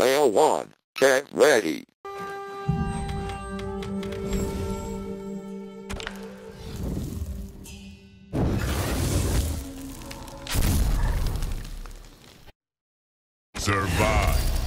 Player 1, get ready. Survive.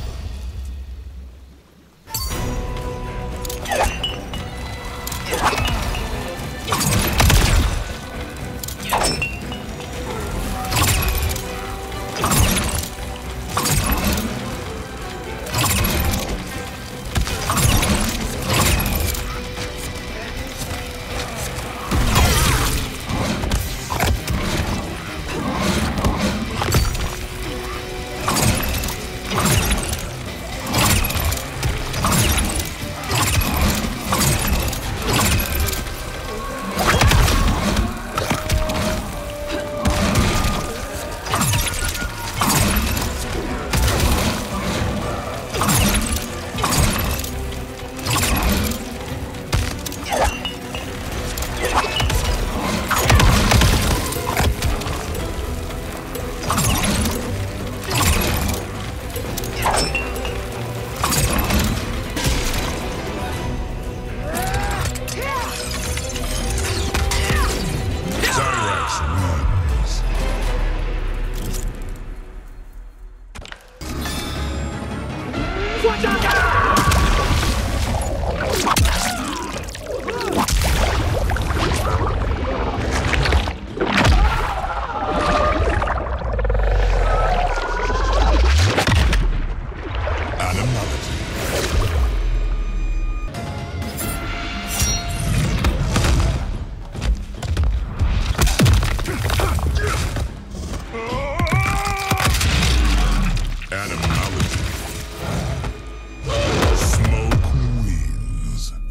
Animality.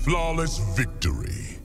Flawless victory.